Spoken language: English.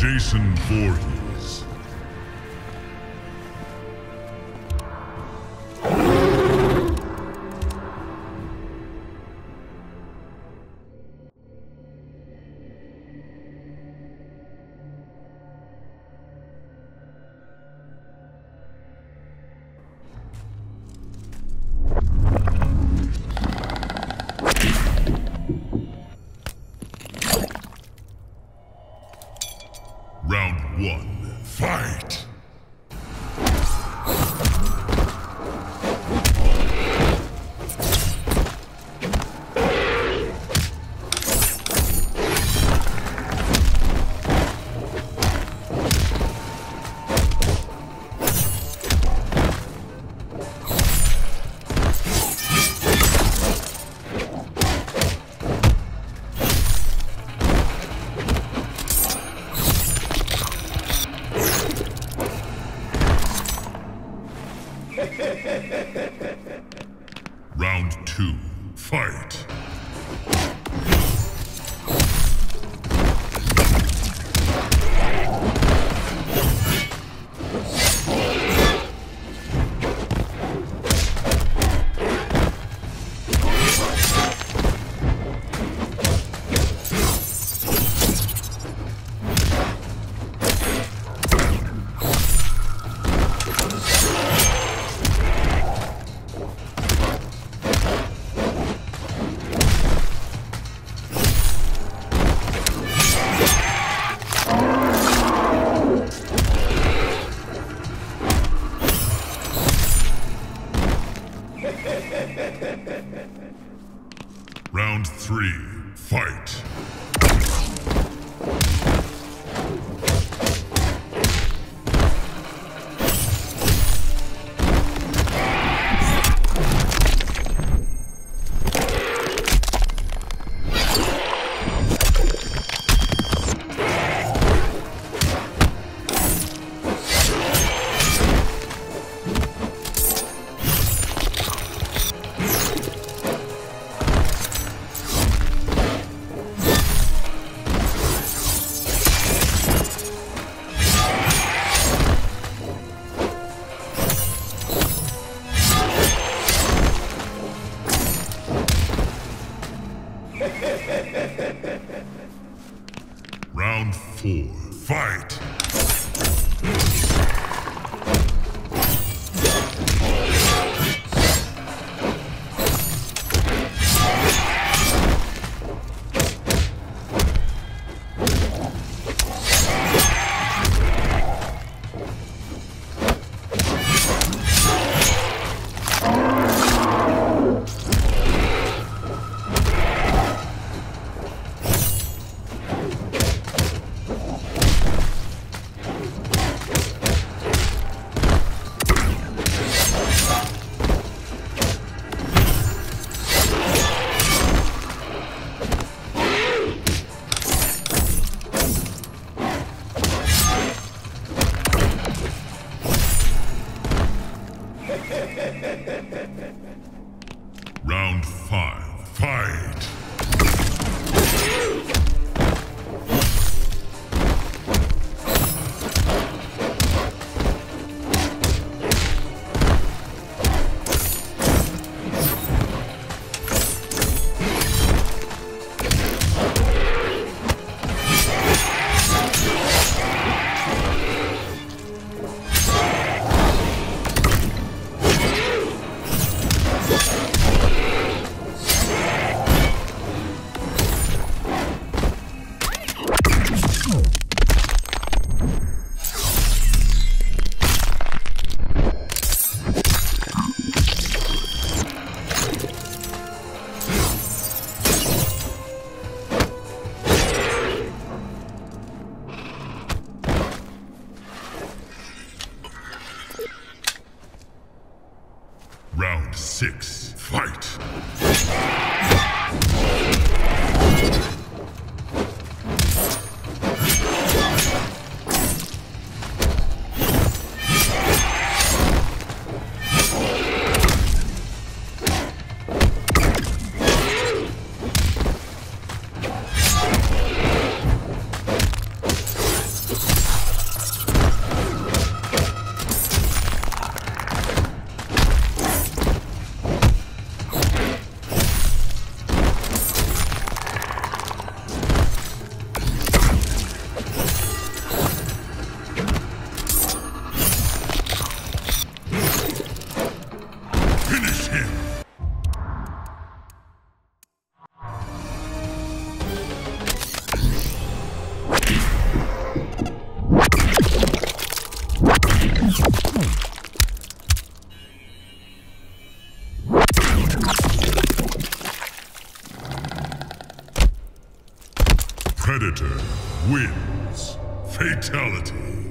Jason Voorhees. Round one, fight! Round two, fight! Round four, fight! Round five, fight! Six. Predator wins. Fatality.